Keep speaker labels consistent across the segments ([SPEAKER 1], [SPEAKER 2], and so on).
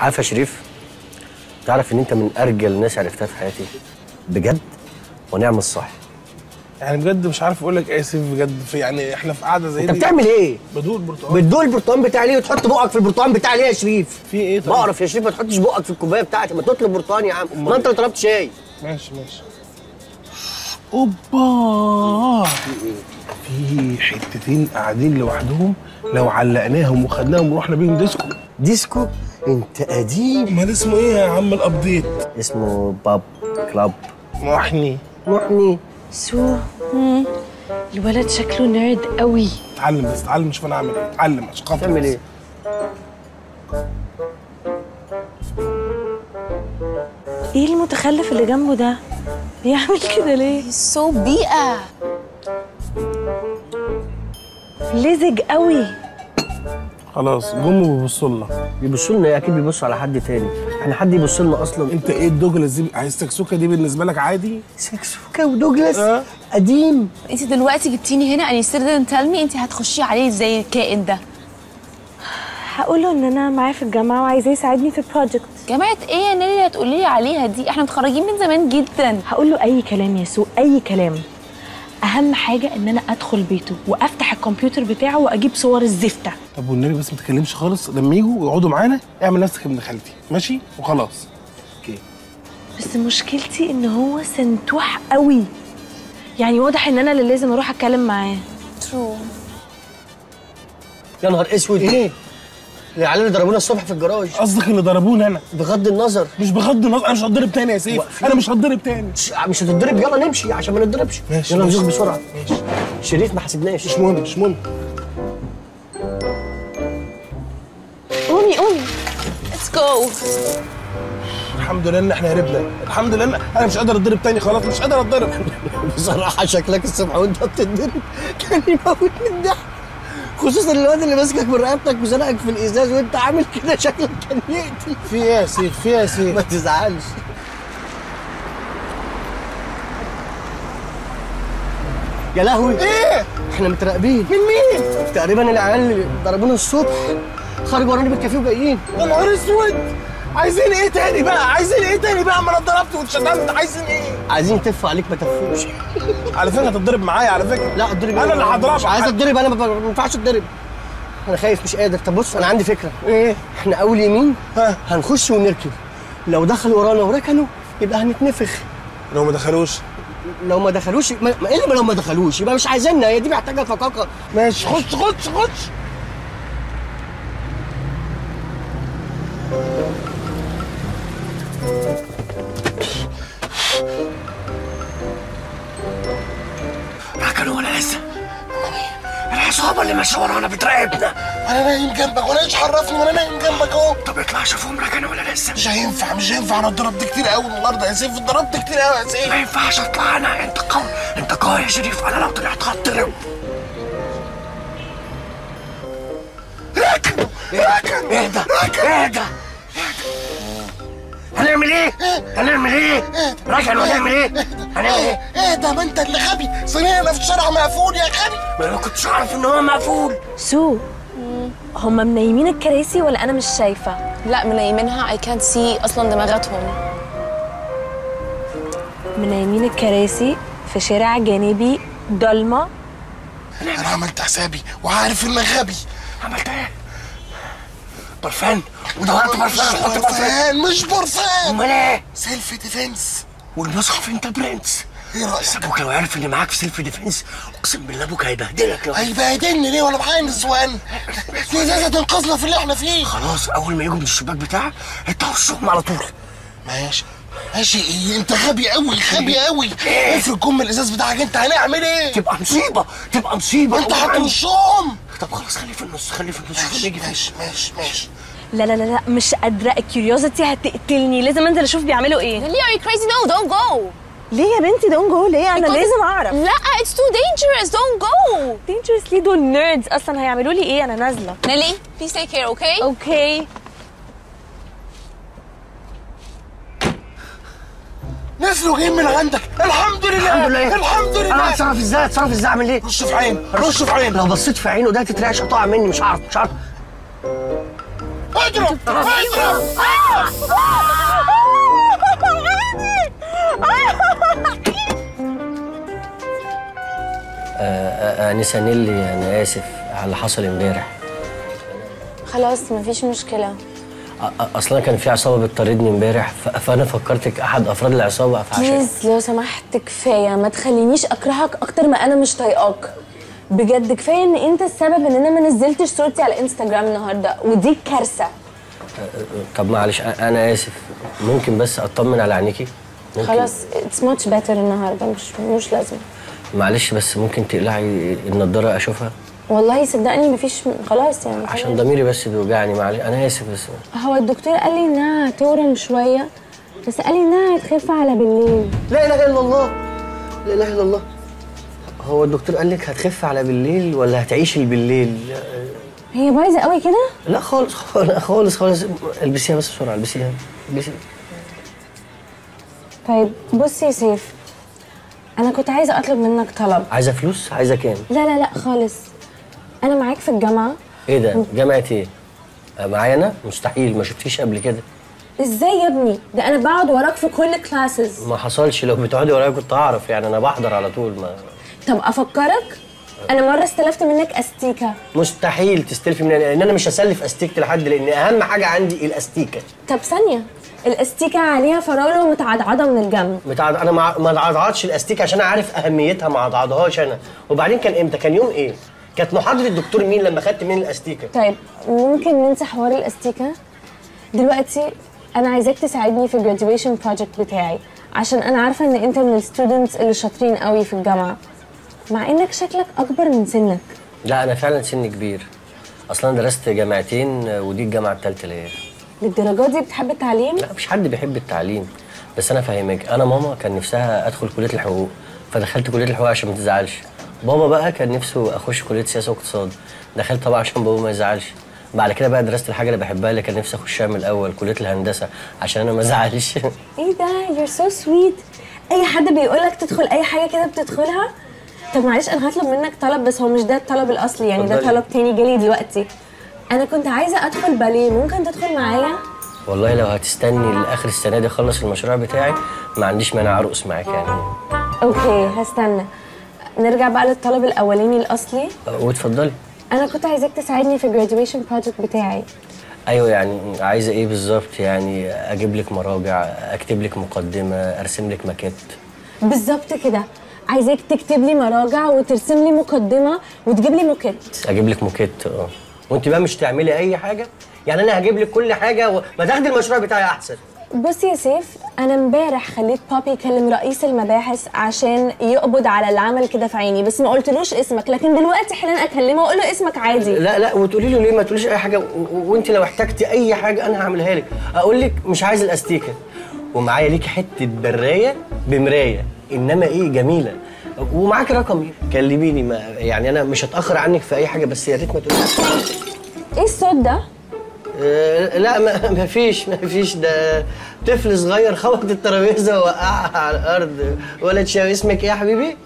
[SPEAKER 1] عارف يا شريف؟ تعرف إن أنت من أرجل الناس عرفتها في حياتي؟ بجد؟ ونعم الصح
[SPEAKER 2] يعني بجد مش عارف أقول لك اسف بجد. في يعني إحنا في قعده زي
[SPEAKER 1] أنت
[SPEAKER 2] دي.
[SPEAKER 1] بتعمل إيه؟
[SPEAKER 2] بدور برتقال
[SPEAKER 1] بتدوق البرتقال بتاعي ليه وتحط بقك في البرتقال بتاعي ليه يا شريف؟
[SPEAKER 2] في إيه طيب؟
[SPEAKER 1] بعرف يا شريف ما تحطش بقك في الكوباية بتاعتي ما تطلب برتقال يا عم. ما أنت طلبت شاي.
[SPEAKER 2] ماشي ماشي. أوبا! في حتتين قاعدين لوحدهم لو علقناهم وخدناهم ورحنا بيهم ديسكو.
[SPEAKER 1] ديسكو؟ انت قديم.
[SPEAKER 2] امال اسمه إيه يا عم ال update؟
[SPEAKER 1] اسمه pub club.
[SPEAKER 2] محني.
[SPEAKER 1] محني.
[SPEAKER 3] سو مم. الولد شكله nerd قوي.
[SPEAKER 2] اتعلم بس اتعلم شوف أنا اعمل إيه. اتعلم عشان خاطر
[SPEAKER 1] تعمل. إيه؟
[SPEAKER 3] إيه المتخلف اللي جنبه ده؟ بيعمل كده ليه؟
[SPEAKER 4] سو بيئة.
[SPEAKER 3] لزج قوي.
[SPEAKER 2] خلاص جم بيبصوا لنا.
[SPEAKER 1] بيبصوا لنا إيه؟ أكيد بيبصوا على حد تاني. إحنا حد يبص لنا أصلا.
[SPEAKER 2] أنت إيه الدوجلاس دي؟ عايز سكسوكة دي بالنسبة لك عادي؟
[SPEAKER 1] سكسوكا ودوجلاس
[SPEAKER 2] آه.
[SPEAKER 1] قديم.
[SPEAKER 4] أنت دلوقتي جبتيني هنا didn't tell me أنت هتخشي عليه زي الكائن ده.
[SPEAKER 3] هقول له إن أنا معاه في الجامعة وعايزاه يساعدني في ال project
[SPEAKER 4] جامعة إيه يا نيلي هتقولي لي عليها دي؟ إحنا متخرجين من زمان جدا.
[SPEAKER 3] هقول له أي كلام يا سو أي كلام. أهم حاجة إن أنا أدخل بيته وأفتح الكمبيوتر بتاعه وأجيب صور الزفته
[SPEAKER 2] طب والنبي بس ما تتكلمش خالص لما يجوا ويقعدوا معانا اعمل نفسك ابن خالتي. ماشي؟ وخلاص. okay.
[SPEAKER 3] بس مشكلتي إن هو سنتوح قوي. يعني واضح إن أنا اللي لازم أروح أتكلم معاه.
[SPEAKER 4] true
[SPEAKER 1] يا نهار أسود.
[SPEAKER 2] إيه؟
[SPEAKER 1] العيال اللي ضربونا الصبح في الجراج.
[SPEAKER 2] قصدك اللي ضربوني أنا؟
[SPEAKER 1] بغض النظر.
[SPEAKER 2] مش بغض النظر أنا مش هتضرب تاني يا سيف. أنا مش هتضرب تاني.
[SPEAKER 1] مش مش هتتضرب يلا نمشي عشان ما نتضربش.
[SPEAKER 2] ماشي،
[SPEAKER 1] يلا. نزوق بسرعة.
[SPEAKER 2] ماشي.
[SPEAKER 1] شريف ما حسبناش.
[SPEAKER 2] مش مهم مش مهم.
[SPEAKER 4] قومي قومي. let's go
[SPEAKER 2] الحمد لله ان إحنا هربنا الحمد لله أنا مش قادر اتضرب تاني خلاص مش قادر اتضرب.
[SPEAKER 1] بصراحة شكلك الصبح وانت بتتضرب. كان يموت من الضحك. خصوصا الواد اللي ماسكك من رقبتك وزنقك في الإزاز وانت عامل كده شكلك كان يقتل.
[SPEAKER 2] في إيه يا سيف؟ في إيه يا سيف؟
[SPEAKER 1] ما تزعلش. يا لهوي.
[SPEAKER 2] إيه؟
[SPEAKER 1] إحنا متراقبين.
[SPEAKER 2] من مين؟
[SPEAKER 1] تقريبا العيال اللي ضربونا الصبح خرجوا ورانا بالكافيه وجايين.
[SPEAKER 2] يا نهار أسود! عايزين إيه تاني بقى؟ عايزين إيه تاني بقى؟ ما أنا اتضربت واتشتمت. عايزين إيه؟
[SPEAKER 1] عايزين يتفوا عليك ما تفوش
[SPEAKER 2] على فكرة هتتضرب معايا على فكرة.
[SPEAKER 1] لا اتضرب
[SPEAKER 2] أنا اللي هضربك
[SPEAKER 1] مش عايز أتضرب أنا ما ينفعش أتضرب. أنا خايف مش قادر. طب بص أنا عندي فكرة.
[SPEAKER 2] إيه؟
[SPEAKER 1] إحنا أول يمين
[SPEAKER 2] ها.
[SPEAKER 1] هنخش ونركب. لو دخلوا ورانا وركنوا يبقى هنتنفخ.
[SPEAKER 2] لو ما دخلوش.
[SPEAKER 1] لو ما دخلوش ما ما- إيه اللي لو ما دخلوش. يبقى مش عايزيننا. هي دي محتاجة فقاقة.
[SPEAKER 2] ماشي. خش خش خش.
[SPEAKER 1] العصابه اللي ماشية ورانا بتراقبنا
[SPEAKER 2] أنا نايم جنبك وأنا إيش عرفني وأنا نايم جنبك أهو.
[SPEAKER 1] طب اطلع شوفهم ركنوا ولا لسه.
[SPEAKER 2] مش هينفع مش هينفع. أنا اتضربت كتير قوي النهارده يا سيف اتضربت كتير قوي يا سيف.
[SPEAKER 1] ما ينفعش أطلع أنا. أنت قوي أنت قوي يا شريف. أنا لو طلعت هتضرب.
[SPEAKER 2] ركنوا ركنوا
[SPEAKER 1] اهدى اهدى. هنعمل إيه؟ هنعمل إيه؟ ركنوا هنعمل إيه؟ هنعمل إيه؟
[SPEAKER 2] إيه ده ما انت اللي غبي صينينا في الشارع مقفول يا غبي
[SPEAKER 1] ما أنا ما كنتش اعرف إن هو مقفول
[SPEAKER 3] سو هما منيمين الكراسي ولا أنا مش شايفة
[SPEAKER 4] لا منيمينها I can't see أصلا دماغاتهم
[SPEAKER 3] منيمين الكراسي في شارع جانبي ضلمة
[SPEAKER 2] أنا عملت حسابي وعارف إنك غبي
[SPEAKER 1] عملت إيه؟ برفان ودورت برفان حط برفان.
[SPEAKER 2] مش برفان.
[SPEAKER 1] أمال إيه؟
[SPEAKER 2] self defense
[SPEAKER 1] والمصحف أنت برنس.
[SPEAKER 2] إيه
[SPEAKER 1] رأيك؟ أبوك لو عرف ان معاك في self defense أقسم بالله أبوك هيبهدلك لو
[SPEAKER 2] هيبهدلني ليه وأنا معايا نسوان إزازة تنقذنا في اللي إحنا فيه.
[SPEAKER 1] خلاص أول ما يجوا من الشباك بتاعك انت وشهم على طول.
[SPEAKER 2] ماشي. ماشي. إيه أنت غبي قوي غبي قوي افرض كم الإزاز بتاعك أنت هنعمل إيه؟
[SPEAKER 1] تبقى مصيبة تبقى
[SPEAKER 2] مصيبة.
[SPEAKER 1] أنت.
[SPEAKER 2] هترشهم
[SPEAKER 1] طب خلاص خليه في النص خليه في النص
[SPEAKER 2] ماشي ماشي ماشي ماشي.
[SPEAKER 3] لا لا لا لا مش قادرة. ال curiosity هتقتلني. لازم انزل أشوف بيعملوا إيه.
[SPEAKER 4] نيلي are you crazy? No don't go.
[SPEAKER 3] ليه يا بنتي؟ don't go ليه؟ أنا
[SPEAKER 4] Because-
[SPEAKER 3] لازم أعرف.
[SPEAKER 4] لا it's too dangerous. Don't go.
[SPEAKER 3] Dangerous ليه دول nerds أصلا هيعملوا لي إيه؟ أنا نازلة.
[SPEAKER 4] نيلي please take care okay?
[SPEAKER 3] أوكي
[SPEAKER 2] نزلوا جايين من عندك. الحمد لله.
[SPEAKER 1] الحمد لله.
[SPEAKER 2] الحمد
[SPEAKER 1] أنا
[SPEAKER 2] لله
[SPEAKER 1] هتصرف إزاي؟ هتصرف إزاي؟ أعمل إيه؟
[SPEAKER 2] رش في عين رش في عين
[SPEAKER 1] لو بصيت في عينه ده تترعش هتقع مني مش عارف مش عارف. آنسة نيلي أنا آسف على اللي حصل امبارح.
[SPEAKER 4] خلاص مفيش
[SPEAKER 1] مشكلة. أصلا كان في عصابة بتطاردني امبارح فأنا فكرتك أحد أفراد العصابة فعشان
[SPEAKER 4] please لو سمحت كفاية. ما تخلينيش أكرهك أكتر ما أنا مش طايقاك. بجد كفاية إن أنت السبب إن أنا ما نزلتش صورتي على انستغرام النهارده ودي كارثة.
[SPEAKER 1] طب معلش أنا آسف. ممكن بس أطمن على عينيكي؟
[SPEAKER 4] خلاص it's much better النهارده مش مش لازم
[SPEAKER 1] معلش بس ممكن تقلعي النضارة أشوفها؟
[SPEAKER 4] والله صدقني مفيش خلاص يعني
[SPEAKER 1] عشان ضميري بس بيوجعني معلش. أنا آسف بس.
[SPEAKER 4] هو الدكتور قال لي إنها هتورم شوية بس قال لي إنها هتخف على بالليل.
[SPEAKER 1] لا إله إلا الله. لا إله إلا الله. هو الدكتور قال لك هتخف على بالليل ولا هتعيشي بالليل
[SPEAKER 4] هي بايظة قوي كده؟
[SPEAKER 1] لا خالص خالص خالص, خالص. البسيها بس بسرعة البسيها البسيها.
[SPEAKER 4] طيب بص يا سيف أنا كنت عايزة أطلب منك طلب.
[SPEAKER 1] عايزة فلوس؟ عايزة كام؟
[SPEAKER 4] لا لا لا خالص. أنا معاك في الجامعة.
[SPEAKER 1] إيه ده؟ جامعة إيه؟ معايا أنا؟ مستحيل ما شفتيش قبل كده.
[SPEAKER 4] إزاي يا ابني؟ ده أنا بقعد وراك في كل كلاسز
[SPEAKER 1] ما حصلش لو بتقعدي ورايا كنت أعرف يعني أنا بحضر على طول ما
[SPEAKER 4] طب أفكرك؟ أنا مرة استلفت منك أستيكة.
[SPEAKER 1] مستحيل تستلفي مني لأن أنا مش هسلف أستيكة لحد لأن أهم حاجة عندي الأستيكة.
[SPEAKER 4] طب ثانية الأستيكة عليها فراولة ومتعضعضة من الجنب.
[SPEAKER 1] متعض... أنا ما ما اتعضعضش الأستيكة عشان اعرف أهميتها ما اتعضعضهاش أنا. وبعدين كان إمتى؟ كان يوم إيه؟ كانت محاضرة الدكتور مين لما خدت مني الأستيكة؟
[SPEAKER 4] طيب ممكن ننسى حوار الأستيكة؟ دلوقتي أنا عايزاك تساعدني في ال graduation project بتاعي عشان أنا عارفة إن انت من ال students اللي شاطرين قوي في الجامعة مع إنك شكلك أكبر من سنك.
[SPEAKER 1] لا أنا فعلا سني كبير. أصلا درست جامعتين ودي الجامعة الثالثه ليا.
[SPEAKER 4] للدرجة دي بتحب التعليم؟
[SPEAKER 1] لا مش حد بيحب التعليم. بس أنا فاهمك. أنا ماما كان نفسها أدخل كلية الحقوق فدخلت كلية الحقوق عشان ما تزعلش. بابا بقى كان نفسه أخش كلية سياسة واقتصاد. دخلت طبعا عشان بابا ما يزعلش. بعد كده بقى درست الحاجة اللي بحبها اللي كان نفسي أخشها من الأول كلية الهندسة عشان أنا ما أزعلش.
[SPEAKER 4] إيه ده؟ you're so sweet أي حد بيقول لك تدخل أي حاجة كده بتدخلها؟ طب معلش أنا هطلب منك طلب بس هو مش ده الطلب الأصلي يعني ده. طلب تاني جالي دلوقتي. أنا كنت عايزة أدخل باليه ممكن تدخل معايا؟
[SPEAKER 1] والله لو هتستني لآخر السنة دي أخلص المشروع بتاعي ما عنديش مانع أرقص معاك يعني.
[SPEAKER 4] okay هستنى. نرجع بقى للطلب الأولاني الأصلي.
[SPEAKER 1] واتفضلي.
[SPEAKER 4] أنا كنت عايزاك تساعدني في ال graduation project بتاعي.
[SPEAKER 1] أيوه يعني عايزة إيه بالظبط؟ يعني أجيب لك مراجع أكتب لك مقدمة أرسم لك ماكيت.
[SPEAKER 4] بالظبط كده. عايزاك تكتب لي مراجع وترسم لي مقدمة وتجيب لي موكيت.
[SPEAKER 1] أجيب لك موكيت آه. وأنت بقى مش تعملي أي حاجة؟ يعني أنا هجيب لك كل حاجة وما تاخدي المشروع بتاعي أحسن.
[SPEAKER 4] بص يا سيف أنا امبارح خليت بابي يكلم رئيس المباحث عشان يقبض على اللي عمل كده في عيني بس ما قلتلوش اسمك لكن دلوقتي حالا اكلمه واقول له اسمك عادي.
[SPEAKER 1] لا لا وتقولي له ليه ما تقوليش أي حاجة؟ وأنت لو احتجتي أي حاجة أنا هعملها لك. أقول لك مش عايز الأستيكة. ومعايا ليكي حتة برايه بمراية. إنما إيه جميلة. ومعاكي رقمي كلميني ما يعني أنا مش هتأخر عنك في أي حاجة بس يا ريت ما تقوليش
[SPEAKER 4] إيه الصوت ده؟
[SPEAKER 1] آه، لا ما ما فيش ما فيش. ده طفل صغير خبط الترابيزة ووقعها على الأرض. ولد شاوي. اسمك إيه يا حبيبي؟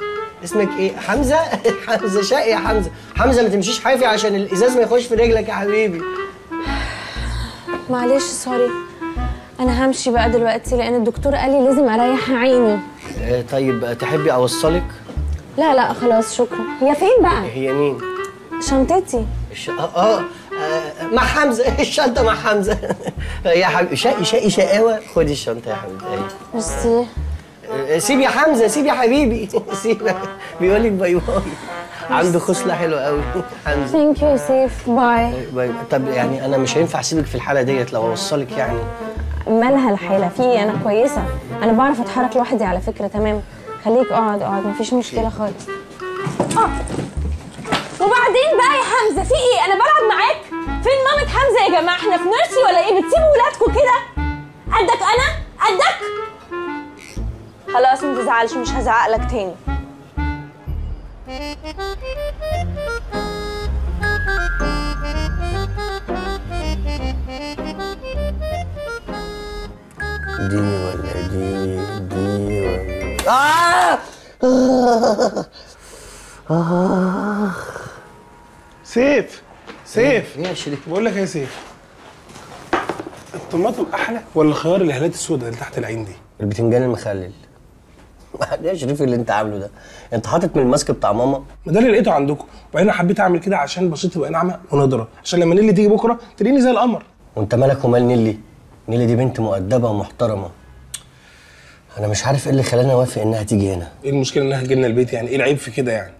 [SPEAKER 1] اسمك إيه؟ حمزة؟ حمزة شقي يا حمزة، حمزة ما تمشيش حافي عشان الإزاز ما يخش في رجلك يا حبيبي.
[SPEAKER 4] معلش sorry. أنا همشي بقى دلوقتي لأن الدكتور قال لي لازم أريح عيني.
[SPEAKER 1] طيب تحبي أوصلك؟
[SPEAKER 4] لا لا خلاص شكرا. هي فين بقى؟
[SPEAKER 1] هي مين؟
[SPEAKER 4] شنطتي.
[SPEAKER 1] الش... آه, آه, آه مع حمزة. الشنطة مع حمزة. يا حبيبي شقي شقي شقاوة؟ خدي الشنطة يا حبيبي. أيوة.
[SPEAKER 4] ميرسي.
[SPEAKER 1] آه، سيب يا حمزة سيب يا حبيبي. سيب. بيقول لك bye bye. عنده خصلة حلوة قوي.
[SPEAKER 4] حمزة. thank you سيف.
[SPEAKER 1] bye bye. طب يعني أنا مش هينفع أسيبك في الحالة ديت لو أوصلك يعني.
[SPEAKER 4] مالها الحالة في أنا كويسة. أنا بعرف أتحرك لوحدي على فكرة تمام. خليك اقعد اقعد مفيش مشكلة خالص. آه. وبعدين بقى يا حمزة في إيه؟ أنا بلعب معاك؟ فين مامة حمزة يا جماعة؟ إحنا في nursery ولا إيه؟ بتسيبوا ولادكم كده؟ قدك أنا؟ قدك؟ خلاص ما تزعلش مش هزعق لك تاني.
[SPEAKER 1] دي ولا دي دي ولا آه
[SPEAKER 2] سيف سيف.
[SPEAKER 1] إيه يا شريف؟
[SPEAKER 2] بقول لك يا سيف؟ الطماطم أحلى ولا الخيار الهالات السوداء اللي تحت العين دي؟
[SPEAKER 1] البتنجان المخلل. إيه يا شريف اللي أنت عامله ده؟ أنت حاطط من ال mask بتاع ماما؟
[SPEAKER 2] ما ده اللي لقيته عندكم. وبعدين حبيت أعمل كده عشان بشرتي تبقى ناعمه ونضرة. عشان لما نيلي تيجي بكرة تلاقيني زي القمر.
[SPEAKER 1] وأنت مالك ومال نيلي؟ نيلي دي بنت مؤدبة ومحترمة. أنا مش عارف إيه اللي خلاني أوافق إنها تيجي هنا.
[SPEAKER 2] إيه المشكلة إنها تجي لنا البيت يعني؟ إيه العيب في كده يعني؟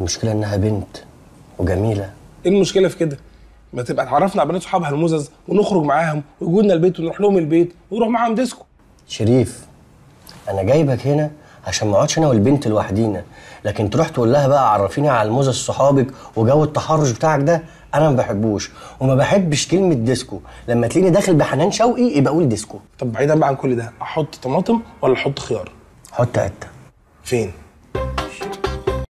[SPEAKER 1] المشكلة إنها بنت وجميلة.
[SPEAKER 2] إيه المشكلة في كده؟ ما تبقى اتعرفنا على بنات صحابها المزز ونخرج معاهم ويجوا لنا البيت ونروح لهم البيت ونروح معاهم ديسكو.
[SPEAKER 1] شريف أنا جايبك هنا عشان ما أقعدش أنا والبنت لوحدينا. لكن تروح تقول لها بقى عرفيني على الموزة صحابك وجو التحرش بتاعك ده أنا ما بحبوش وما بحبش كلمة ديسكو. لما تلاقيني داخل بحنان شوقي يبقى قول ديسكو.
[SPEAKER 2] طب بعيدا بقى عن كل ده أحط طماطم ولا أحط خيار؟
[SPEAKER 1] حط قتة
[SPEAKER 2] فين؟